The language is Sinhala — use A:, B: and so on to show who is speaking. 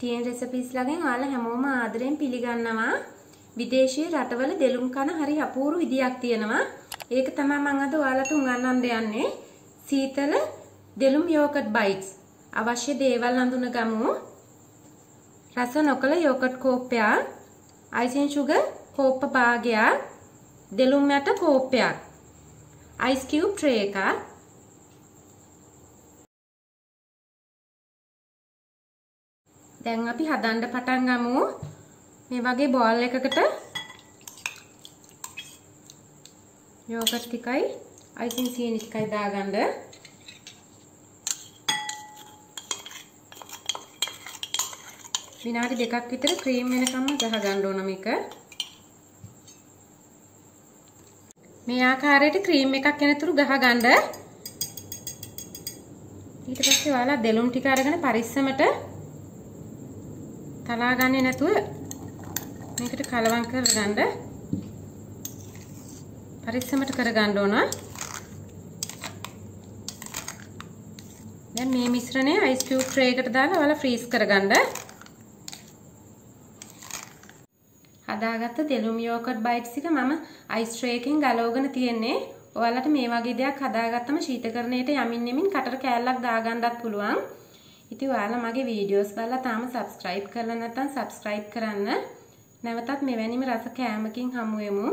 A: TN recipes ළගෙන් ඔයාලා හැමෝම ආදරෙන් පිළිගන්නවා. විදේශීය රටවල දෙලුම් කන හරි අපූර්ව විදියක් තියෙනවා. ඒක තමයි මම අද ඔයාලට උගන්වන්න යන්නේ. සීතල දෙලුම් යෝගට් බයිට්ස්. අවශ්‍ය දේවල් හඳුන ගමු. රස නොකල යෝගට් කෝප්පයක්, අයිසින් සුගර් කෝප්ප භාගයක්, දෙලුම් යට කෝප්පයක්, අයිස් කියුබ් ට්‍රේ එකක්, දැන් අපි හදන්න පටන් ගමු. මේ වගේ බෝල් එකකට යෝගට් ටිකයි අයිසින් සීනි ටිකයි දාගන්න. විනාඩි දෙකක් විතර ක්‍රීම් වෙනකම්ම ගහ ගන්න ඕන මේක. මේ ආකාරයට ක්‍රීම් එකක් එනතුරු ගහ ගන්න. ඊට පස්සේ ඔයාලා දෙලුම් ටික අරගෙන පරිස්සමට තලා ගන්නේ නැතුව මේකට කලවම් කරගන්න පරිස්සමට කරගන්න ඕන. දැන් මේ මිශ්‍රණය අයිස් කියුබ් ට්‍රේ එකට දාලා ඔයාලා ෆ්‍රීස් කරගන්න. හදාගත්ත දෙලුම් යෝගට් බයිට්ස් එක මම අයිස් ට්‍රේ එකකින් ගලවගෙන තියෙන්නේ. ඔයාලට මේ වගේ දෙයක් හදාගත්තම ශීතකරණයට යමින් යමින් කටට කෑල්ලක් දාගන්නත් පුළුවන්. ඉතින් ඔයාලා මගේ වීඩියෝස් බලලා තාම සබස්ක්‍රයිබ් කරලා නැත්නම් සබස්ක්‍රයිබ් කරන්න. නැවතත් මෙවැනිම රස කෑමකින් හමු වෙමු.